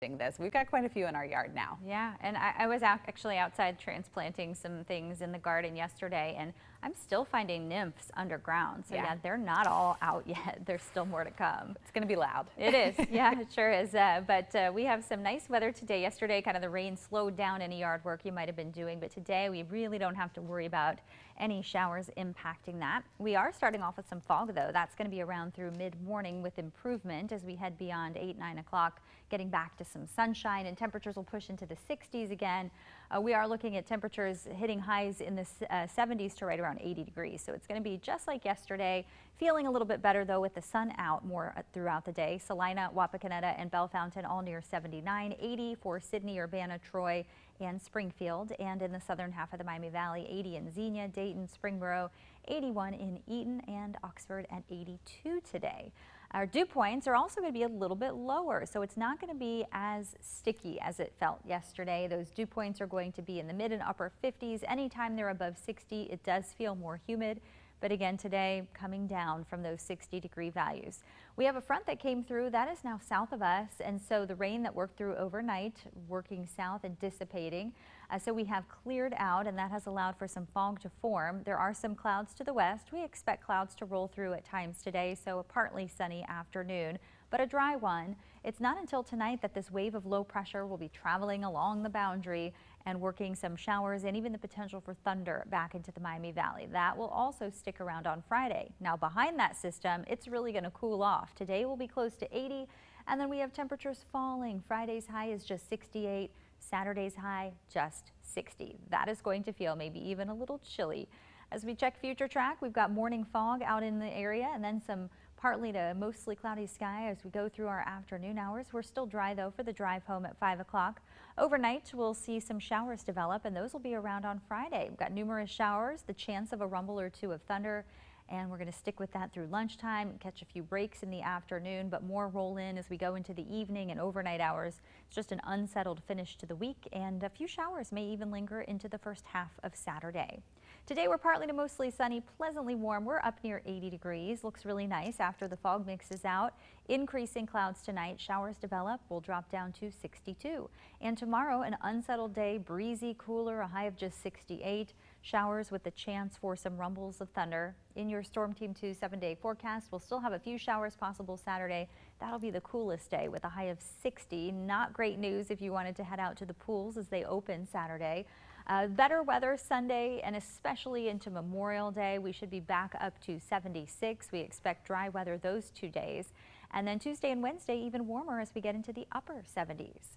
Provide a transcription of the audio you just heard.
this. We've got quite a few in our yard now. Yeah, and I, I was out, actually outside transplanting some things in the garden yesterday, and I'm still finding nymphs underground. So yeah, Yeah. they're not all out yet. There's still more to come. It's going to be loud. It is, yeah, it sure is. Uh, but uh, we have some nice weather today. Yesterday, kind of the rain slowed down any yard work you might have been doing, but today we really don't have to worry about any showers impacting that. We are starting off with some fog, though. That's going to be around through mid-morning with improvement as we head beyond 8, 9 o'clock, getting back to some sunshine, and temperatures will push into the 60s again. Uh, we are looking at temperatures hitting highs in the uh, 70s to right around 80 degrees. So it's going to be just like yesterday. Feeling a little bit better, though, with the sun out more uh, throughout the day. Celina, Wapakoneta, and Bellefontaine all near 79, 80 for Sidney, Urbana, Troy, and Springfield. And in the southern half of the Miami Valley, 80 in Xenia, Dayton, Springboro, 81 in Eaton, and Oxford at 82 today. Our dew points are also going to be a little bit lower, so it's not going to be as sticky as it felt yesterday. Those dew points are going to be in the mid and upper 50s. Anytime they're above 60, it does feel more humid. But again, today coming down from those 60 degree values. We have a front that came through that is now south of us. And so the rain that worked through overnight working south and dissipating. Uh, so we have cleared out and that has allowed for some fog to form. There are some clouds to the west. We expect clouds to roll through at times today. So a partly sunny afternoon but a dry one. It's not until tonight that this wave of low pressure will be traveling along the boundary and working some showers and even the potential for thunder back into the Miami Valley. That will also stick around on Friday. Now behind that system, it's really going to cool off. Today will be close to 80 and then we have temperatures falling. Friday's high is just 68. Saturday's high just 60. That is going to feel maybe even a little chilly. As we check future track, we've got morning fog out in the area and then some partly to mostly cloudy sky as we go through our afternoon hours. We're still dry though for the drive home at 5 o'clock. Overnight we'll see some showers develop and those will be around on Friday. We've got numerous showers, the chance of a rumble or two of thunder and we're going to stick with that through lunchtime, catch a few breaks in the afternoon, but more roll in as we go into the evening and overnight hours. It's just an unsettled finish to the week, and a few showers may even linger into the first half of Saturday. Today we're partly to mostly sunny, pleasantly warm. We're up near 80 degrees. Looks really nice after the fog mixes out. Increasing clouds tonight. Showers develop. We'll drop down to 62. And tomorrow, an unsettled day, breezy, cooler, a high of just 68. Showers with the chance for some rumbles of thunder. In your Storm Team 2 seven-day forecast, we'll still have a few showers possible Saturday. That'll be the coolest day with a high of 60. Not great news if you wanted to head out to the pools as they open Saturday. Uh, better weather Sunday and especially into Memorial Day. We should be back up to 76. We expect dry weather those two days. And then Tuesday and Wednesday even warmer as we get into the upper 70s.